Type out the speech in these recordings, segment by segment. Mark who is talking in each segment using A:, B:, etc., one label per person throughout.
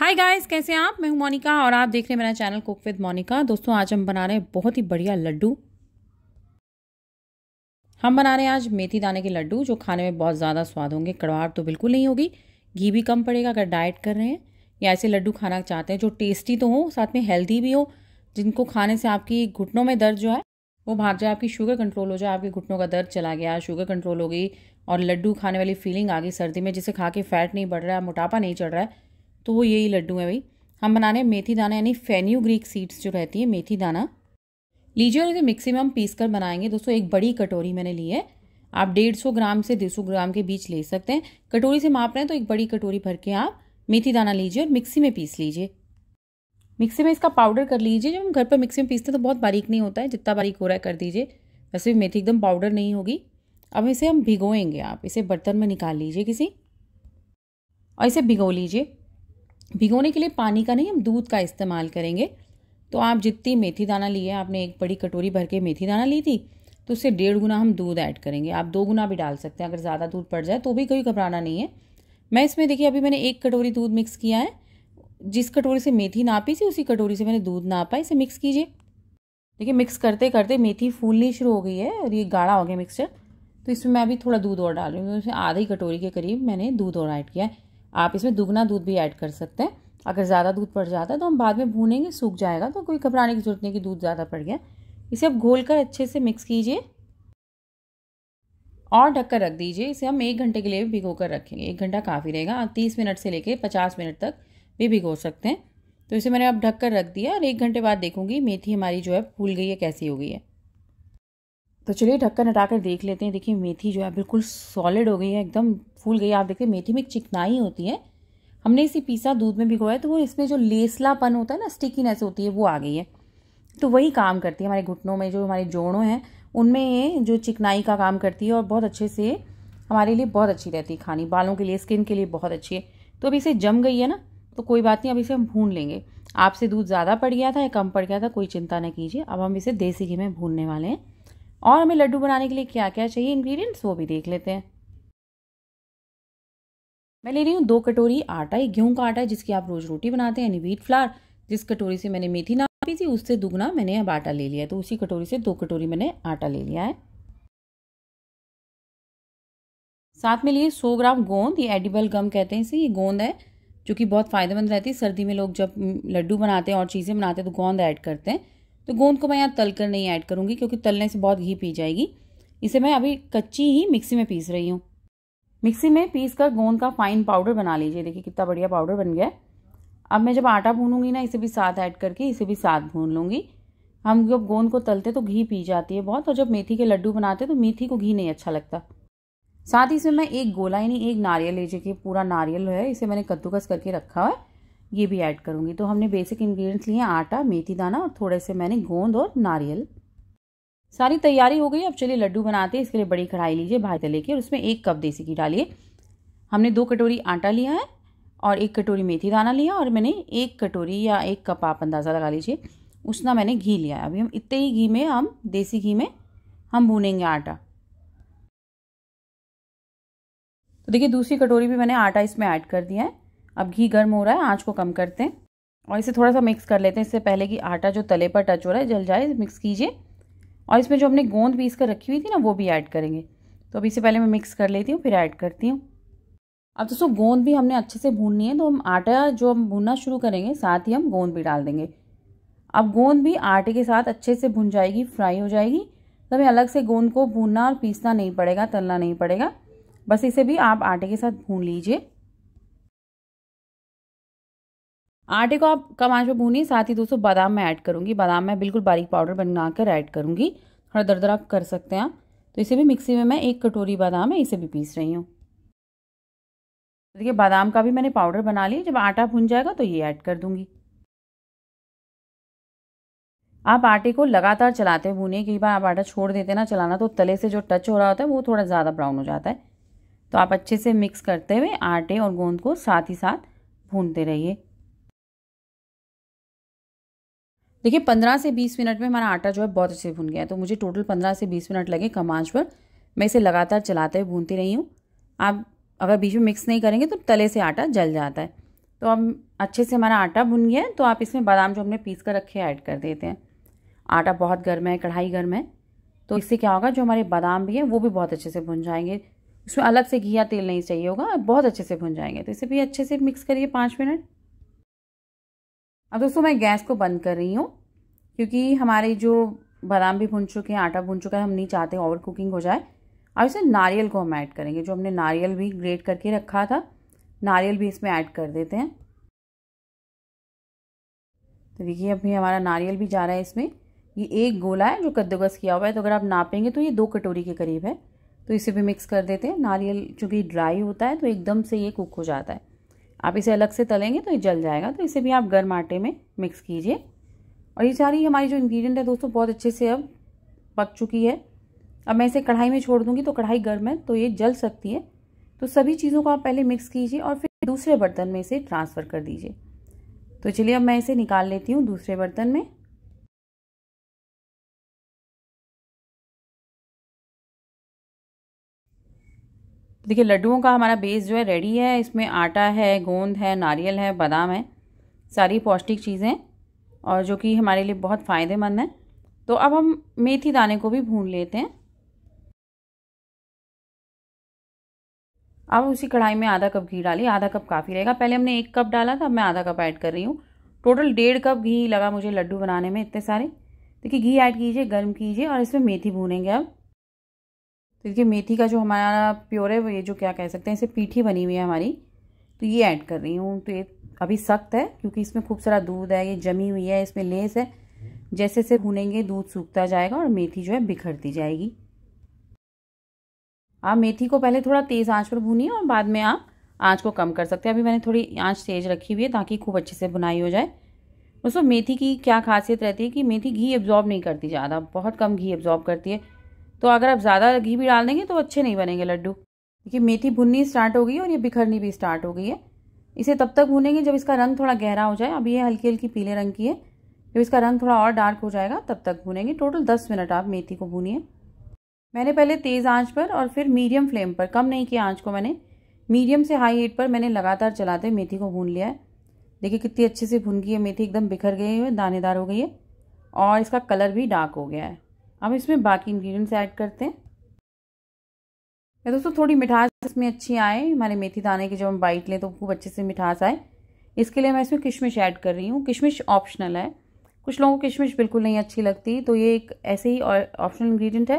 A: Hi guys कैसे हैं आप? मैं हूँ मोनिका और आप देख रहे हैं मेरा चैनल कुक विद मोनिका। दोस्तों, आज हम बना रहे हैं बहुत ही बढ़िया लड्डू। हम बना रहे हैं आज मेथी दाने के लड्डू, जो खाने में बहुत ज़्यादा स्वाद होंगे। कड़वाहट तो बिल्कुल नहीं होगी। घी भी कम पड़ेगा अगर डाइट कर रहे हैं। या ऐसे लड्डू खाना चाहते हैं जो टेस्टी तो हों, साथ में हेल्दी भी हो, जिनको खाने से आपकी घुटनों में दर्द जो है, वो भाग जाए, आपकी शुगर कंट्रोल हो जाए, आपके घुटनों का दर्द चला गया शुगर कंट्रोल हो गई, और लड्डू खाने वाली फीलिंग आ गई सर्दी में, जिसे खा के फैट नहीं बढ़ रहा है मोटापा नहीं चढ़ रहा है तो वो यही लड्डू है भाई। हम बना रहे हैं मेथी दाना, यानी फेन्यू ग्रीक सीड्स जो रहती है, मेथी दाना। लीजिए और इसे मिक्सी में हम पीस कर बनाएँगे। दोस्तों, एक बड़ी कटोरी मैंने ली है। आप डेढ़ सौ ग्राम से डेढ़ सौ ग्राम के बीच ले सकते हैं। कटोरी से माप रहे हैं तो एक बड़ी कटोरी भर के आप मेथी दाना लीजिए और मिक्सी में पीस लीजिए। मिक्सी में इसका पाउडर कर लीजिए। जब हम घर पर मिक्सी में पीसते हैं तो बहुत बारीक नहीं होता है, जितना बारीक हो रहा है कर दीजिए। वैसे भी मेथी एकदम पाउडर नहीं होगी। अब इसे हम भिगोएँगे आप। इसे बर्तन में निकाल लीजिए किसी। और इसे भिगो लीजिए। भिगोने के लिए पानी का नहीं, हम दूध का इस्तेमाल करेंगे। तो आप जितनी मेथी दाना लिए आपने एक बड़ी कटोरी भर के मेथी दाना ली थी तो उससे डेढ़ गुना हम दूध ऐड करेंगे। आप दो गुना भी डाल सकते हैं, अगर ज़्यादा दूध पड़ जाए तो भी कोई घबराना नहीं है। मैं इसमें देखिए, अभी मैंने एक कटोरी दूध मिक्स किया है। जिस कटोरी से मेथी नापी थी, उसी कटोरी से मैंने दूध नापा, इसे मिक्स कीजिए। देखिए, मिक्स करते करते मेथी फूलनी शुरू हो गई है और ये गाढ़ा हो गया मिक्सचर। तो इसमें मैं अभी थोड़ा दूध और डाल रही हूँ आधी कटोरी के करीब मैंने दूध और ऐड किया है। आप इसमें दुगना दूध भी ऐड कर सकते हैं। अगर ज़्यादा दूध पड़ जाता है तो हम बाद में भूनेंगे, सूख जाएगा तो कोई घबराने की ज़रूरत नहीं कि दूध ज़्यादा पड़ गया। इसे आप घोल कर अच्छे से मिक्स कीजिए। और ढककर रख दीजिए। इसे हम एक घंटे के लिए भी भिगो कर रखेंगे। एक घंटा काफ़ी रहेगा। आप तीस मिनट से लेकर पचास मिनट तक भी भिगो सकते हैं। तो इसे मैंने अब ढक कर रख दिया और एक घंटे बाद देखूँगी मेथी हमारी जो है फूल गई है, कैसी हो गई है। तो चलिए ढक्कन हटाकर देख लेते हैं। देखिए, मेथी जो है बिल्कुल सॉलिड हो गई है, एकदम फूल गई आप देखिए, मेथी में एक चिकनाई होती है। हमने इसे पीसा, दूध में भिगोया तो वो इसमें जो लेसलापन होता है ना स्टिकीनेस होती है, वो आ गई है। तो वही काम करती है हमारे घुटनों में, जो हमारे जोड़ों हैं, उनमें ये जो चिकनाई का काम करती है और बहुत अच्छे से हमारे लिए बहुत अच्छी रहती है खानी। बालों के लिए स्किन के लिए बहुत अच्छी है। तो अभी इसे जम गई है ना तो कोई बात नहीं, अब इसे हम भून लेंगे। आपसे दूध ज़्यादा पड़ गया था या कम पड़ गया था, कोई चिंता ना कीजिए। अब हम इसे देसी घी में भूनने वाले हैं। और हमें लड्डू बनाने के लिए क्या क्या चाहिए इंग्रेडिएंट्स वो भी देख लेते हैं। मैं ले रही हूँ दो कटोरी आटा ये गेहूँ का आटा है जिसकी आप रोज़ रोटी बनाते हैं, यानी व्हीट फ्लावर जिस कटोरी से मैंने मेथी नापी थी, उससे दुगना मैंने अब आटा ले लिया तो उसी कटोरी से दो कटोरी मैंने आटा ले लिया है। साथ में लिए सौ ग्राम गोंद, ये एडिबल गम कहते हैं इसे, ये गोंद है, जो कि बहुत फ़ायदेमंद रहती है। सर्दी में लोग जब लड्डू बनाते हैं और चीज़ें बनाते हैं तो गोंद ऐड करते हैं। तो गोंद को मैं यहाँ तल कर नहीं ऐड करूँगी, क्योंकि तलने से बहुत घी पी जाएगी। इसे मैं अभी कच्ची ही मिक्सी में पीस रही हूँ। मिक्सी में पीस कर गोंद का फाइन पाउडर बना लीजिए। देखिए कितना बढ़िया पाउडर बन गया। अब मैं जब आटा भूनूँगी ना, इसे भी साथ ऐड करके, इसे भी साथ भून लूँगी। हम जब गोंद को तलते तो घी पी जाती है बहुत, और जब मेथी के लड्डू बनाते तो मेथी को घी नहीं अच्छा लगता। साथ ही इसमें मैं एक गोला, यानी एक नारियल लीजिए कि पूरा नारियल है, इसे मैंने कद्दूकस करके रखा है। ये भी ऐड करूँगी। तो हमने बेसिक इंग्रेडिएंट्स लिए आटा, मेथी दाना और थोड़े से मैंने गोंद और नारियल। सारी तैयारी हो गई, अब चलिए लड्डू बनाते हैं, इसके लिए बड़ी कढ़ाई लीजिए भाई तले की और उसमें एक कप देसी घी डालिए। हमने दो कटोरी आटा लिया है और एक कटोरी मेथी दाना लिया और मैंने एक कटोरी या एक कप आप अंदाज़ा लगा लीजिए, उसना मैंने घी लिया है। अभी हम इतने ही घी में, हम देसी घी में, हम भूनेंगे आटा। तो देखिए, दूसरी कटोरी भी मैंने आटा इसमें ऐड कर दिया है। अब घी गर्म हो रहा है, आँच को कम करते हैं। और इसे थोड़ा सा मिक्स कर लेते हैं। इससे पहले कि आटा जो तले पर टच हो रहा है, जल जाए मिक्स कीजिए। और इसमें जो हमने गोंद पीस कर रखी हुई थी ना, वो भी ऐड करेंगे। तो अभी इसे पहले मैं मिक्स कर लेती हूँ, फिर ऐड करती हूँ। अब दोस्तों, गोंद भी हमने अच्छे से भूननी है तो हम आटा जो हम भूनना शुरू करेंगे, साथ ही हम गोंद भी डाल देंगे। अब गोंद भी आटे के साथ अच्छे से भुन जाएगी फ्राई हो जाएगी। तो हमें अलग से गोंद को भूनना और पीसना नहीं पड़ेगा, तलना नहीं पड़ेगा। बस इसे भी आप आटे के साथ भून लीजिए। आटे को आप कम आँच में भूनिए, साथ ही दोस्तों बादाम मैं ऐड करूँगी। बादाम मैं बिल्कुल बारीक पाउडर बनाकर ऐड करूँगी। थोड़ा दरदरा कर सकते हैं आप। तो इसे भी मिक्सी में मैं एक कटोरी बादाम है इसे भी पीस रही हूँ। देखिए, बादाम का भी मैंने पाउडर बना लिया। जब आटा भुन जाएगा तो ये ऐड कर दूँगी। आप आटे को लगातार चलाते भूनिए। कई बार आप आटा छोड़ देते ना, चलाना तो तले से जो टच हो रहा होता है, वो थोड़ा ज़्यादा ब्राउन हो जाता है। तो आप अच्छे से मिक्स करते हुए आटे और गोंद को साथ ही साथ भूनते रहिए। देखिए, पंद्रह से बीस मिनट में हमारा आटा जो है बहुत अच्छे से भुन गया है। तो मुझे टोटल पंद्रह से बीस मिनट लगे कम आँच पर। मैं इसे लगातार चलाते हुए भूनती रही हूँ। आप अगर बीच में मिक्स नहीं करेंगे तो तले से आटा जल जाता है। तो अब अच्छे से हमारा आटा भुन गया है तो आप इसमें बादाम जो हमने पीस कर रखे ऐड कर देते हैं। आटा बहुत गर्म है, कढ़ाई गर्म है। तो इससे क्या होगा, जो हमारे बादाम भी हैं, वो भी बहुत अच्छे से भुन जाएँगे। इसमें अलग से घी या तेल नहीं चाहिए होगा, बहुत अच्छे से भुन जाएँगे। तो इसे भी अच्छे से मिक्स करिए पाँच मिनट। अब दोस्तों मैं गैस को बंद कर रही हूँ, क्योंकि हमारे जो बादाम भी भुन चुके हैं, आटा भुन चुका है, हम नहीं चाहते ओवर कुकिंग हो जाए। अब इसे नारियल को हम ऐड करेंगे, जो हमने नारियल भी ग्रेट करके रखा था। नारियल भी इसमें ऐड कर देते हैं। तो देखिए अभी हमारा नारियल भी जा रहा है इसमें। ये एक गोला है जो कद्दूकस किया हुआ है तो अगर आप नापेंगे तो ये दो कटोरी के करीब है। तो इसे भी मिक्स कर देते हैं। नारियल चूँकि ड्राई होता है तो एकदम से ये कुक हो जाता है। आप इसे अलग से तलेंगे तो ये जल जाएगा तो इसे भी आप गर्म आटे में मिक्स कीजिए। और ये सारी हमारी जो इंग्रेडिएंट है दोस्तों, बहुत अच्छे से अब पक चुकी है। अब मैं इसे कढ़ाई में छोड़ दूँगी तो कढ़ाई गर्म है तो ये जल सकती है। तो सभी चीज़ों को आप पहले मिक्स कीजिए और फिर दूसरे बर्तन में इसे ट्रांसफ़र कर दीजिए। तो चलिए अब मैं इसे निकाल लेती हूँ दूसरे बर्तन में। देखिए, लड्डुओं का हमारा बेस जो है रेडी है, इसमें आटा है, गोंद है, नारियल है, बादाम है, सारी पौष्टिक चीज़ें और जो कि हमारे लिए बहुत फ़ायदेमंद है। तो अब हम मेथी दाने को भी भून लेते हैं। अब उसी कढ़ाई में आधा कप घी डालिए, आधा कप काफ़ी रहेगा। पहले हमने एक कप डाला था, अब मैं आधा कप ऐड कर रही हूँ। टोटल डेढ़ कप घी लगा मुझे लड्डू बनाने में इतने सारे। देखिए, घी ऐड कीजिए, गर्म कीजिए और इसमें मेथी भूनेंगे अब। तो देखिए, मेथी का जो हमारा प्योर है, वो ये जो क्या कह सकते हैं, इसे पीठी बनी हुई है हमारी। तो ये ऐड कर रही हूँ। तो ये अभी सख्त है, क्योंकि इसमें खूब सारा दूध है, ये जमी हुई है, इसमें लेस है। जैसे जैसे भूनेंगे, दूध सूखता जाएगा और मेथी जो है बिखरती जाएगी। आप मेथी को पहले थोड़ा तेज़ आँच पर भूनिए और बाद में आप आँच को कम कर सकते हैं। अभी मैंने थोड़ी आँच तेज रखी हुई है, ताकि खूब अच्छे से बुनाई हो जाए। दोस्तों, मेथी की क्या खासियत रहती है कि मेथी घी एब्जॉर्ब नहीं करती ज़्यादा, बहुत कम घी एब्जॉर्ब करती है। तो अगर आप ज़्यादा घी भी डाल देंगे तो अच्छे नहीं बनेंगे लड्डू। देखिए, मेथी भुननी स्टार्ट हो गई है और ये बिखरनी भी स्टार्ट हो गई है। इसे तब तक भूनेंगे जब इसका रंग थोड़ा गहरा हो जाए। अभी ये हल्की हल्की पीले रंग की है। जब इसका रंग थोड़ा और डार्क हो जाएगा, तब तक भूनेंगे। टोटल दस मिनट आप मेथी को भूनिए। मैंने पहले तेज़ आँच पर और फिर मीडियम फ्लेम पर, कम नहीं किया आँच को मैंने। मीडियम से हाई हीट पर मैंने लगातार चलाते मेथी को भून लिया है। देखिए, कितनी अच्छे से भून गई है मेथी, एकदम बिखर गई है, दानेदार हो गई है और इसका कलर भी डार्क हो गया है। अब इसमें बाकी इंग्रेडिएंट्स ऐड करते हैं। या दोस्तों, थोड़ी मिठास इसमें अच्छी आए। हमारे मेथी दाने की जब हम बाइट लें तो खूब अच्छे से मिठास आए। इसके लिए मैं इसमें किशमिश ऐड कर रही हूँ। किशमिश ऑप्शनल है। कुछ लोगों को किशमिश बिल्कुल नहीं अच्छी लगती तो ये एक ऐसे ही ऑप्शनल इंग्रेडिएंट है।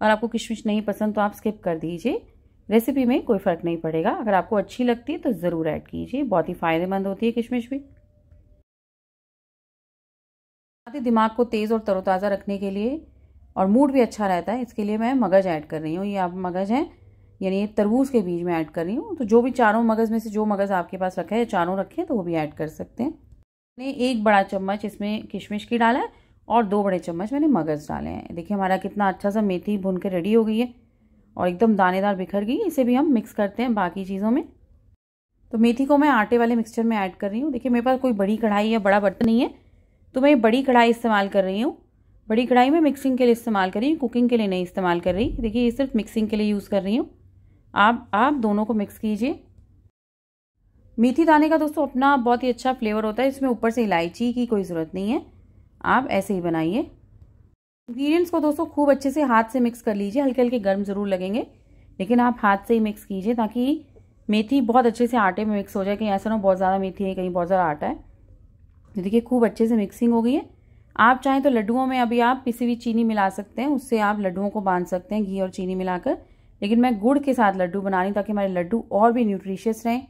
A: और आपको किशमिश नहीं पसंद तो आप स्किप कर दीजिए। रेसिपी में कोई फ़र्क नहीं पड़ेगा। अगर आपको अच्छी लगती है तो ज़रूर ऐड कीजिए। बहुत ही फ़ायदेमंद होती है किशमिश भी। साथ ही दिमाग को तेज़ और तरोताज़ा रखने के लिए और मूड भी अच्छा रहता है, इसके लिए मैं मगज़ ऐड कर रही हूँ। ये आप मगज़ हैं, यानी ये तरबूज के बीज में ऐड कर रही हूँ। तो जो भी चारों मगज़ में से जो मगज़ आपके पास रखा है, चारों रखे हैं तो वो भी ऐड कर सकते हैं। मैंने एक बड़ा चम्मच इसमें किशमिश की डाला है और दो बड़े चम्मच मैंने मगज़ डाले हैं। देखिए, हमारा कितना अच्छा सा मेथी भुन के रेडी हो गई है और एकदम दानेदार बिखर गई इसे भी हम मिक्स करते हैं बाकी चीज़ों में। तो मेथी को मैं आटे वाले मिक्सचर में ऐड कर रही हूँ। देखिए, मेरे पास कोई बड़ी कढ़ाई या बड़ा बर्तन नहीं है तो मैं ये बड़ी कढ़ाई इस्तेमाल कर रही हूँ। बड़ी कढ़ाई में मिक्सिंग के लिए इस्तेमाल कर रही हूँ कुकिंग के लिए नहीं इस्तेमाल कर रही। देखिए, ये सिर्फ़ मिक्सिंग के लिए यूज़ कर रही हूँ। आप आप दोनों को मिक्स कीजिए। मेथी दाने का दोस्तों, अपना बहुत ही अच्छा फ्लेवर होता है। इसमें ऊपर से इलायची की कोई ज़रूरत नहीं है। आप ऐसे ही बनाइए। इंग्रीडियंट्स को दोस्तों, खूब अच्छे से हाथ से मिक्स कर लीजिए। हल्के हल्के गर्म ज़रूर लगेंगे। लेकिन आप हाथ से ही मिक्स कीजिए ताकि मेथी बहुत अच्छे से आटे में मिक्स हो जाए। कहीं ऐसा ना बहुत ज़्यादा मेथी है, कहीं बहुत ज़्यादा आटा है। देखिए, खूब अच्छे से मिक्सिंग हो गई है। आप चाहें तो लड्डुओं में अभी आप पिसी हुई चीनी मिला सकते हैं, उससे आप लड्डुओं को बाँध सकते हैं, घी और चीनी मिलाकर। लेकिन मैं गुड़ के साथ लड्डू बना रही ताकि हमारे लड्डू और भी न्यूट्रिशियस रहें।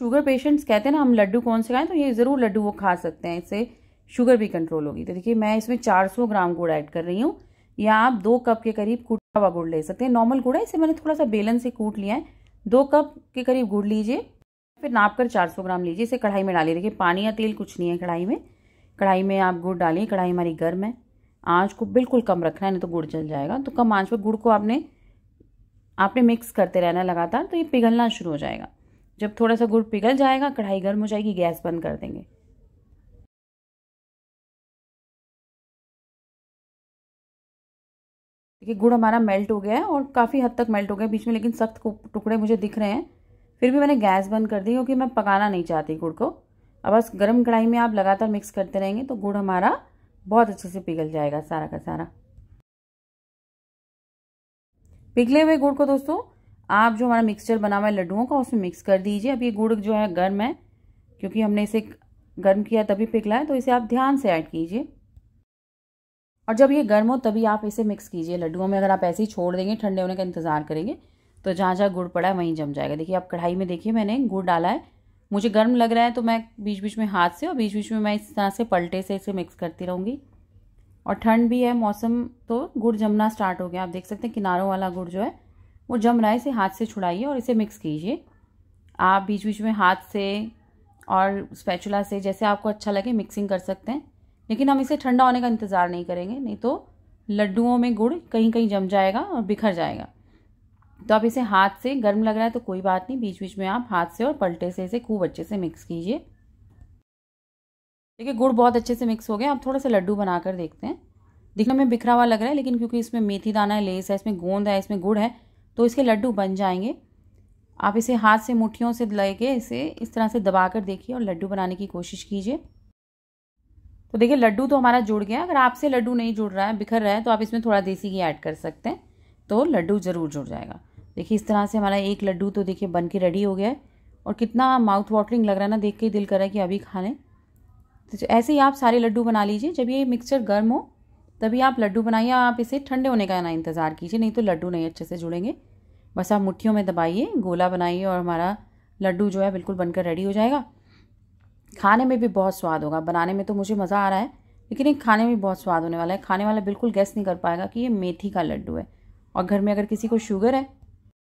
A: शुगर पेशेंट्स कहते हैं ना, हम लड्डू कौन से खाएँ? तो ये ज़रूर लड्डू वो खा सकते हैं, इससे शुगर भी कंट्रोल होगी। तो देखिए, मैं इसमें 400 ग्राम गुड़ ऐड कर रही हूँ। या आप दो कप के करीब कूटा हुआ गुड़ ले सकते हैं। नॉर्मल गुड़ है, इसे मैंने थोड़ा सा बेलन से कूट लिया है। दो कप के करीब गुड़ लीजिए, फिर नाप कर चार सौ ग्राम लीजिए। इसे कढ़ाई में डालिए। देखिए, पानी या तेल कुछ नहीं है कढ़ाई में। कढ़ाई में आप गुड़ डालिए, कढ़ाई हमारी गर्म है। आँच को बिल्कुल कम रखना है, नहीं तो गुड़ जल जाएगा। तो कम आँच पर गुड़ को आपने आपने मिक्स करते रहना लगातार तो ये पिघलना शुरू हो जाएगा। जब थोड़ा सा गुड़ पिघल जाएगा, कढ़ाई गर्म हो जाएगी, गैस बंद कर देंगे। देखिए, गुड़ हमारा मेल्ट हो गया है और काफ़ी हद तक मेल्ट हो गया बीच में, लेकिन सख्त टुकड़े मुझे दिख रहे हैं। फिर भी मैंने गैस बंद कर दी, क्योंकि मैं पकाना नहीं चाहती गुड़ को। अब बस गर्म कढ़ाई में आप लगातार मिक्स करते रहेंगे तो गुड़ हमारा बहुत अच्छे से पिघल जाएगा सारा का सारा। पिघले हुए गुड़ को दोस्तों, आप जो हमारा मिक्सचर बना हुआ है लड्डुओं का, उसमें मिक्स कर दीजिए। अब ये गुड़ जो है गर्म है, क्योंकि हमने इसे गर्म किया तभी पिघला है तो इसे आप ध्यान से ऐड कीजिए। और जब ये गर्म हो तभी आप इसे मिक्स कीजिए। लड्डुओं में अगर आप ऐसे ही छोड़ देंगे, ठंडे होने का इंतज़ार करेंगे तो जहाँ जहाँ गुड़ पड़ा है वहीं जम जाएगा। देखिए, आप कढ़ाई में देखिए मैंने गुड़ डाला है मुझे गर्म लग रहा है तो मैं बीच बीच में हाथ से और बीच बीच में मैं इस तरह से पलटे से इसे मिक्स करती रहूँगी। और ठंड भी है, मौसम तो गुड़ जमना स्टार्ट हो गया। आप देख सकते हैं किनारों वाला गुड़ जो है, वो जम रहा है, इसे हाथ से छुड़ाइए और इसे मिक्स कीजिए। आप बीच बीच में हाथ से और स्पैचुला से जैसे आपको अच्छा लगे मिक्सिंग कर सकते हैं। लेकिन हम इसे ठंडा होने का इंतज़ार नहीं करेंगे, नहीं तो लड्डुओं में गुड़ कहीं कहीं जम जाएगा और बिखर जाएगा। तो आप इसे हाथ से, गर्म लग रहा है तो कोई बात नहीं बीच बीच में आप हाथ से और पलटे से इसे खूब अच्छे से मिक्स कीजिए। देखिए, गुड़ बहुत अच्छे से मिक्स हो गया, आप थोड़ा सा लड्डू बनाकर देखते हैं। दिखने में बिखरा हुआ लग रहा है, लेकिन क्योंकि इसमें मेथी दाना है, लेस है, इसमें गोंद है, इसमें गुड़ है तो इसके लड्डू बन जाएँगे। आप इसे हाथ से मुट्ठियों से लेके इसे इस तरह से दबा कर देखिए और लड्डू बनाने की कोशिश कीजिए। तो देखिए, लड्डू तो हमारा जुड़ गया, अगर आपसे लड्डू नहीं जुड़ रहा है, बिखर रहा है तो आप इसमें थोड़ा देसी घी ऐड कर सकते हैं तो लड्डू ज़रूर जुड़ जाएगा। देखिए, इस तरह से हमारा एक लड्डू तो देखिए बन के रेडी हो गया है। और कितना माउथ वाटरिंग लग रहा है ना, देख के दिल कर रहा है कि अभी खा लें। तो ऐसे ही आप सारे लड्डू बना लीजिए, जब ये मिक्सचर गर्म हो, तभी आप लड्डू बनाइए, आप इसे ठंडे होने का ना इंतज़ार कीजिए, नहीं तो लड्डू नहीं अच्छे से जुड़ेंगे। बस आप मुट्ठियों में दबाइए, गोला बनाइए और हमारा लड्डू जो है बिल्कुल बनकर रेडी हो जाएगा। खाने में भी बहुत स्वाद होगा। बनाने में तो मुझे मज़ा आ रहा है, लेकिन ये खाने में बहुत स्वाद होने वाला है। खाने वाला बिल्कुल गैस नहीं कर पाएगा कि ये मेथी का लड्डू है। और घर में अगर किसी को शुगर है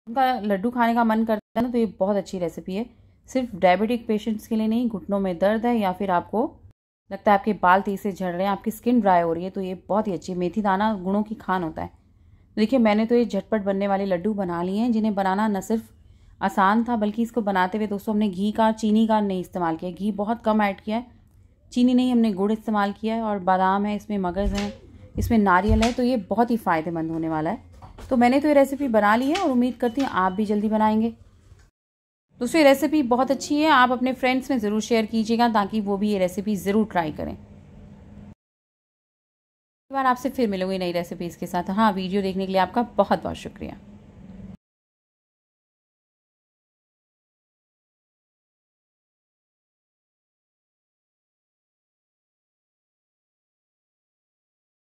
A: उनका लड्डू खाने का मन करता है ना तो ये बहुत अच्छी रेसिपी है। सिर्फ़ डायबिटिक पेशेंट्स के लिए नहीं, घुटनों में दर्द है या फिर आपको लगता है आपके बाल तेज से झड़ रहे हैं, आपकी स्किन ड्राई हो रही है तो ये बहुत ही अच्छी, मेथी दाना गुणों की खान होता है। देखिए, मैंने तो ये झटपट बनने वाले लड्डू बना लिए हैं, जिन्हें बनाना न सिर्फ़ आसान था, बल्कि इसको बनाते हुए दोस्तों हमने घी का, चीनी का नहीं इस्तेमाल किया। घी बहुत कम ऐड किया है। चीनी नहीं, हमने गुड़ इस्तेमाल किया है और बादाम है, इसमें मगज़ हैं, इसमें नारियल है तो ये बहुत ही फ़ायदेमंद होने वाला है। तो मैंने तो ये रेसिपी बना ली है और उम्मीद करती हूँ आप भी जल्दी बनाएँगे। दोस्तों ये रेसिपी बहुत अच्छी है, आप अपने फ्रेंड्स में ज़रूर शेयर कीजिएगा ताकि वो भी ये रेसिपी ज़रूर ट्राई करें। बार आपसे फिर मिलूँगी नई रेसिपीज़ के साथ। हाँ वीडियो देखने के लिए आपका बहुत बहुत शुक्रिया।